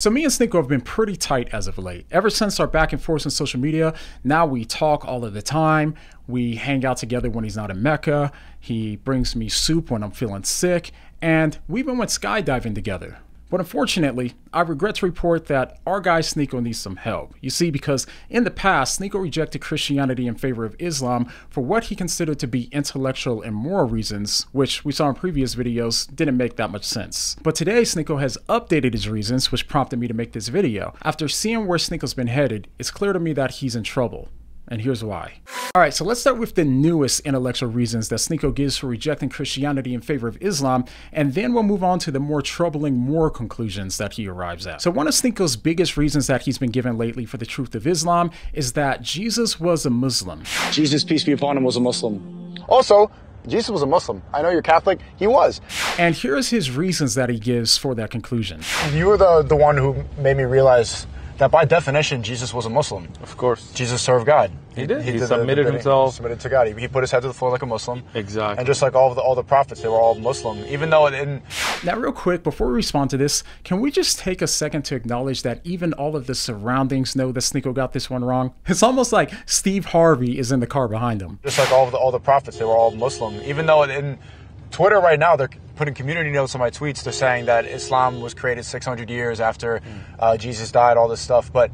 So me and Sneako have been pretty tight as of late. Ever since our back and forth on social media, now we talk all of the time. We hang out together when he's not in Mecca. He brings me soup when I'm feeling sick, and we even went skydiving together. But unfortunately, I regret to report that our guy Sneako needs some help. You see, because in the past, Sneako rejected Christianity in favor of Islam for what he considered to be intellectual and moral reasons, which we saw in previous videos didn't make that much sense. But today, Sneako has updated his reasons, which prompted me to make this video. After seeing where Sneako's been headed, it's clear to me that he's in trouble and here's why. All right, so let's start with the newest intellectual reasons that Sneako gives for rejecting Christianity in favor of Islam, and then we'll move on to the more troubling moral conclusions that he arrives at. So, one of Sneako's biggest reasons that he's been given lately for the truth of Islam is that Jesus was a Muslim. Jesus, peace be upon him, was a Muslim. Also, Jesus was a Muslim. I know you're Catholic. He was. And here's his reasons that he gives for that conclusion. You were the, the one who made me realize that by definition, Jesus was a Muslim. Of course. Jesus served God. He, did. He, he did submitted the, the himself. Submitted to God. He, he, put his head to the floor like a Muslim. Exactly. And just like all the all the prophets, they were all Muslim. Even though it didn't. now, real quick before we respond to this, can we just take a second to acknowledge that even all of the surroundings know that Sneako got this one wrong? It's almost like Steve Harvey is in the car behind him. Just like all the all the prophets, they were all Muslim. Even though in Twitter right now, they're putting community notes on my tweets. They're saying that Islam was created 600 years after uh, Jesus died, all this stuff. But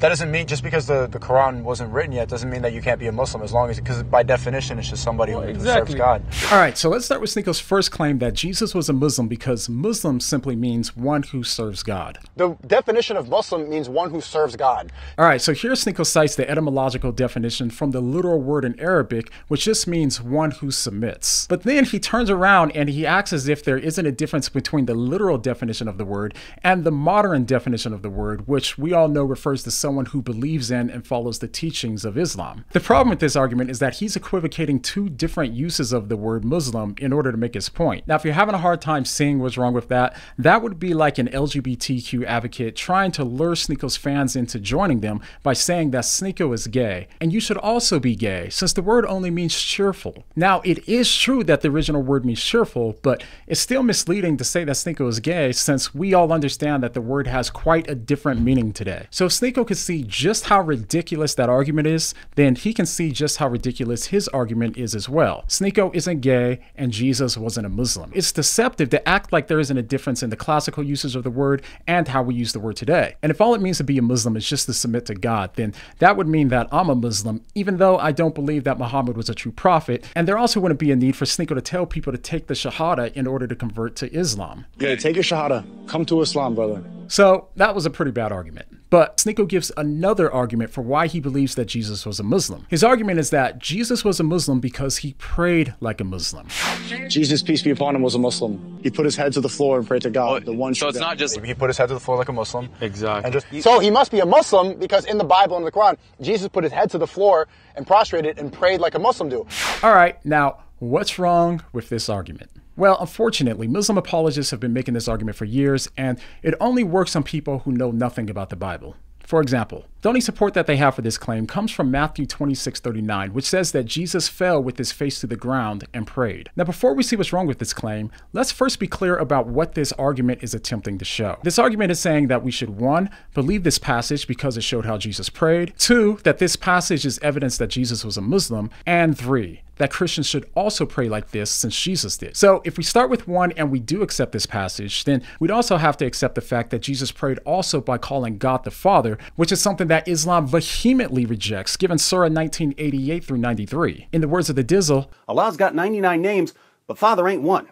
that doesn't mean just because the, the Quran wasn't written yet doesn't mean that you can't be a Muslim as long as because by definition it's just somebody well, who exactly. serves God. All right, so let's start with Sneako's first claim that Jesus was a Muslim because Muslim simply means one who serves God. The definition of Muslim means one who serves God. All right, so here Sneako cites the etymological definition from the literal word in Arabic, which just means one who submits. But then he turns around and he acts as if there isn't a difference between the literal definition of the word and the modern definition of the word, which we all know refers to someone someone who believes in and follows the teachings of Islam. The problem with this argument is that he's equivocating two different uses of the word Muslim in order to make his point. Now, if you're having a hard time seeing what's wrong with that, that would be like an LGBTQ advocate trying to lure Sneako's fans into joining them by saying that Sneako is gay, and you should also be gay, since the word only means cheerful. Now, it is true that the original word means cheerful, but it's still misleading to say that Sneako is gay, since we all understand that the word has quite a different meaning today. So if Sneako could see just how ridiculous that argument is, then he can see just how ridiculous his argument is as well. Sneako isn't gay and Jesus wasn't a Muslim. It's deceptive to act like there isn't a difference in the classical usage of the word and how we use the word today. And if all it means to be a Muslim is just to submit to God, then that would mean that I'm a Muslim, even though I don't believe that Muhammad was a true prophet. And there also wouldn't be a need for Sneako to tell people to take the Shahada in order to convert to Islam. Yeah, take your Shahada. Come to Islam, brother. So that was a pretty bad argument. But Sneako gives another argument for why he believes that Jesus was a Muslim. His argument is that Jesus was a Muslim because he prayed like a Muslim. Jesus, peace be upon him, was a Muslim. He put his head to the floor and prayed to God. the one. So it's not just he put his head to the floor like a Muslim. Exactly. And just, so he must be a Muslim because in the Bible and the Quran, Jesus put his head to the floor and prostrated and prayed like a Muslim do. All right, now what's wrong with this argument? Well, unfortunately, Muslim apologists have been making this argument for years, and it only works on people who know nothing about the Bible. For example, the only support that they have for this claim comes from Matthew 26:39, which says that Jesus fell with his face to the ground and prayed. Now, before we see what's wrong with this claim, let's first be clear about what this argument is attempting to show. This argument is saying that we should one, believe this passage because it showed how Jesus prayed, two, that this passage is evidence that Jesus was a Muslim, and three, that Christians should also pray like this since Jesus did. So if we start with one and we do accept this passage, then we'd also have to accept the fact that Jesus prayed also by calling God the Father, which is something that Islam vehemently rejects, given Surah 1988 through 93. In the words of the Dizzle, Allah's got 99 names, but Father ain't one.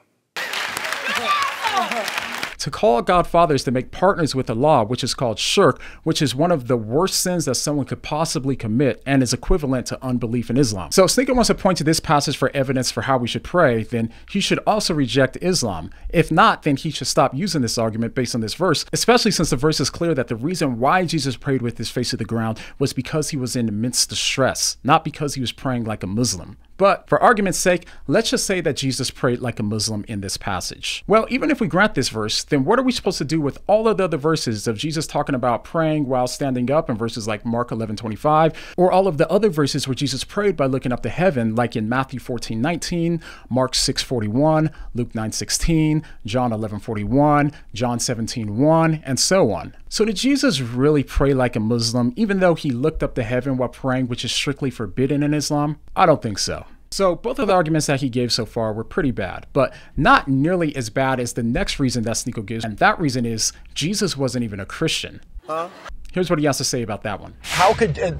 To call God Father is to make partners with Allah, which is called shirk, which is one of the worst sins that someone could possibly commit and is equivalent to unbelief in Islam. So if Sneako wants to point to this passage for evidence for how we should pray, then he should also reject Islam. If not, then he should stop using this argument based on this verse, especially since the verse is clear that the reason why Jesus prayed with his face to the ground was because he was in immense distress, not because he was praying like a Muslim. But for argument's sake, let's just say that Jesus prayed like a Muslim in this passage. Well, even if we grant this verse, then what are we supposed to do with all of the other verses of Jesus talking about praying while standing up in verses like Mark 11 25, or all of the other verses where Jesus prayed by looking up to heaven, like in Matthew 14 19, Mark 6 41, Luke 9 16, John 11 41, John 17 1, and so on. So did Jesus really pray like a Muslim, even though he looked up to heaven while praying, which is strictly forbidden in Islam? I don't think so. So both of the arguments that he gave so far were pretty bad, but not nearly as bad as the next reason that Sneako gives, and that reason is Jesus wasn't even a Christian. Huh? Here's what he has to say about that one. How could it,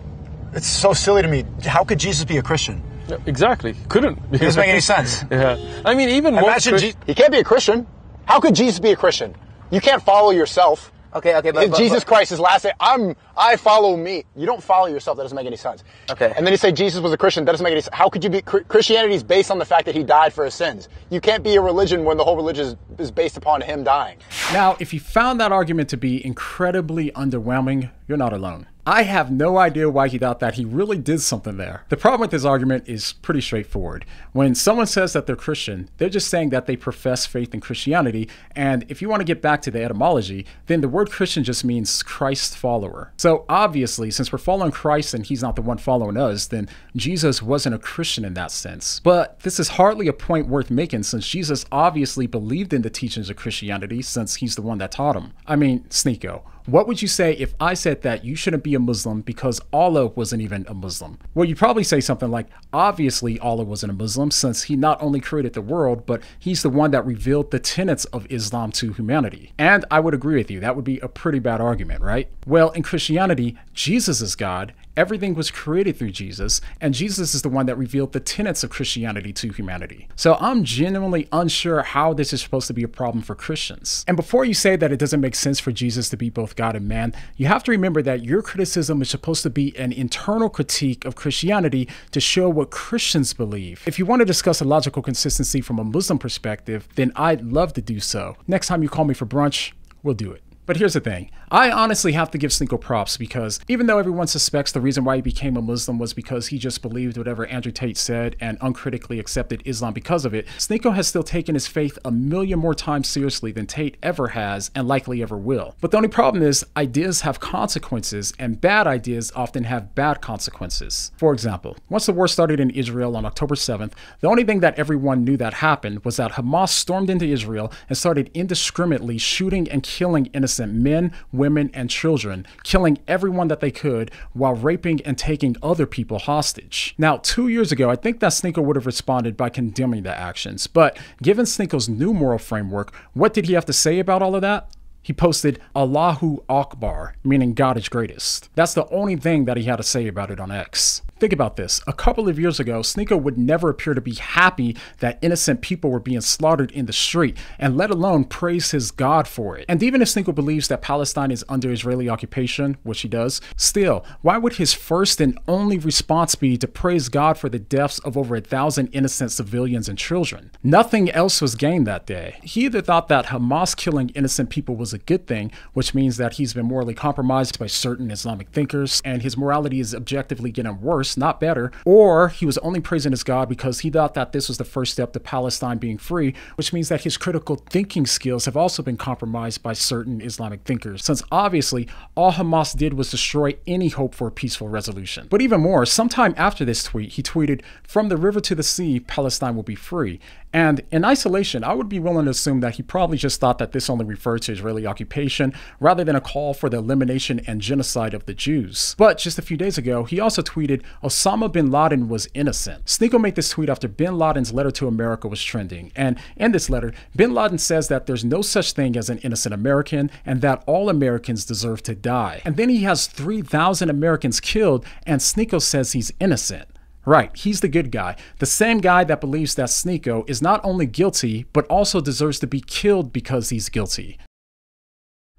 it's so silly to me? How could Jesus be a Christian? exactly, couldn't. It doesn't make any sense. yeah, I mean, even imagine Chris- he can't be a Christian. How could Jesus be a Christian? You can't follow yourself. Okay, okay, but, but Jesus but, Christ is last day, I'm I follow me. You don't follow yourself. That doesn't make any sense. Okay. And then you say Jesus was a Christian. That doesn't make any sense. How could you be Christianity is based on the fact that he died for his sins. You can't be a religion when the whole religion is, is based upon him dying. Now, if you found that argument to be incredibly underwhelming, you're not alone. I have no idea why he thought that he really did something there. The problem with this argument is pretty straightforward. When someone says that they're Christian, they're just saying that they profess faith in Christianity, and if you want to get back to the etymology, then the word Christian just means Christ follower. So obviously, since we're following Christ and he's not the one following us, then Jesus wasn't a Christian in that sense. But this is hardly a point worth making since Jesus obviously believed in the teachings of Christianity since he's the one that taught him. I mean, Sneako, what would you say if I said that you shouldn't be a Muslim because Allah wasn't even a Muslim? Well, you'd probably say something like, obviously, Allah wasn't a Muslim since he not only created the world, but he's the one that revealed the tenets of Islam to humanity. And I would agree with you, that would be a pretty bad argument, right? Well, in Christianity, Jesus is God, everything was created through Jesus, and Jesus is the one that revealed the tenets of Christianity to humanity. So I'm genuinely unsure how this is supposed to be a problem for Christians. And before you say that it doesn't make sense for Jesus to be both God and man, you have to remember that your criticism is supposed to be an internal critique of Christianity to show what Christians believe. If you want to discuss a logical consistency from a Muslim perspective, then I'd love to do so. Next time you call me for brunch, we'll do it. But here's the thing. I honestly have to give Sneako props because even though everyone suspects the reason why he became a Muslim was because he just believed whatever Andrew Tate said and uncritically accepted Islam because of it, Sneako has still taken his faith a million more times seriously than Tate ever has and likely ever will. But the only problem is ideas have consequences and bad ideas often have bad consequences. For example, once the war started in Israel on October 7th, the only thing that everyone knew that happened was that Hamas stormed into Israel and started indiscriminately shooting and killing innocent men, women, and children, killing everyone that they could while raping and taking other people hostage. Now, two years ago, I think that Sneako would have responded by condemning the actions, but given Sneako's new moral framework, what did he have to say about all of that? He posted Allahu Akbar, meaning God is greatest. That's the only thing that he had to say about it on X. Think about this. A couple of years ago, Sneako would never appear to be happy that innocent people were being slaughtered in the street, and let alone praise his God for it. And even if Sneako believes that Palestine is under Israeli occupation, which he does, still, why would his first and only response be to praise God for the deaths of over a thousand innocent civilians and children? Nothing else was gained that day. He either thought that Hamas killing innocent people was a good thing, which means that he's been morally compromised by certain Islamic thinkers, and his morality is objectively getting worse worse, not better, or he was only praising his God because he thought that this was the first step to Palestine being free, which means that his critical thinking skills have also been compromised by certain Islamic thinkers, since obviously all Hamas did was destroy any hope for a peaceful resolution. But even more, sometime after this tweet, he tweeted, From the river to the sea, Palestine will be free. And in isolation, I would be willing to assume that he probably just thought that this only referred to Israeli occupation rather than a call for the elimination and genocide of the Jews. But just a few days ago, he also tweeted Osama bin Laden was innocent. Sneako made this tweet after bin Laden's letter to America was trending. And in this letter, bin Laden says that there's no such thing as an innocent American and that all Americans deserve to die. And then he has 3,000 Americans killed, and Sneako says he's innocent. Right, he's the good guy. The same guy that believes that Sneako is not only guilty, but also deserves to be killed because he's guilty.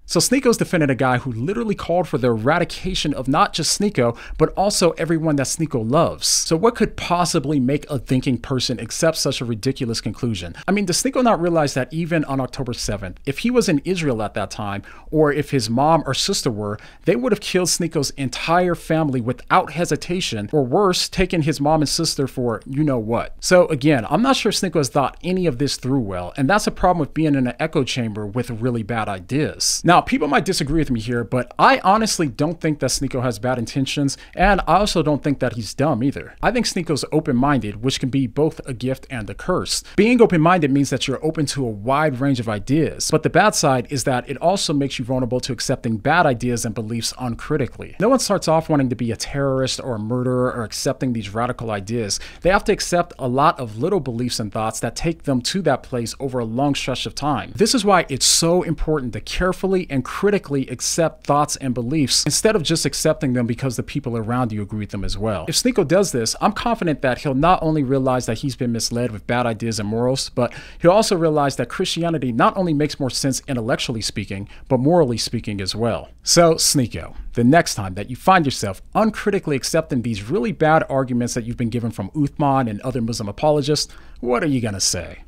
So Sneako's defended a guy who literally called for the eradication of not just Sneako, but also everyone that Sneako loves. So what could possibly make a thinking person accept such a ridiculous conclusion? I mean, does Sneako not realize that even on October 7th, if he was in Israel at that time, or if his mom or sister were, they would have killed Sneako's entire family without hesitation, or worse, taken his mom and sister for you know what. So again, I'm not sure Sneako has thought any of this through well, and that's a problem with being in an echo chamber with really bad ideas. Now, people might disagree with me here, but I honestly don't think that Sneako has bad intentions, and I also don't think that he's dumb either. I think Sneako's open-minded, which can be both a gift and a curse. Being open-minded means that you're open to a wide range of ideas, but the bad side is that it also makes you vulnerable to accepting bad ideas and beliefs uncritically. No one starts off wanting to be a terrorist or a murderer or accepting these radical ideas. They have to accept a lot of little beliefs and thoughts that take them to that place over a long stretch of time. This is why it's so important to carefully and critically accept thoughts and beliefs instead of just accepting them because the people around you agree with them as well. If Sneako does this, I'm confident that he'll not only realize that he's been misled with bad ideas and morals, but he'll also realize that Christianity not only makes more sense intellectually speaking, but morally speaking as well. So, Sneako, the next time that you find yourself uncritically accepting these really bad arguments that you've been given from Uthman and other Muslim apologists, what are you gonna say?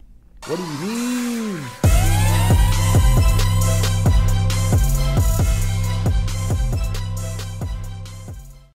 What do you mean?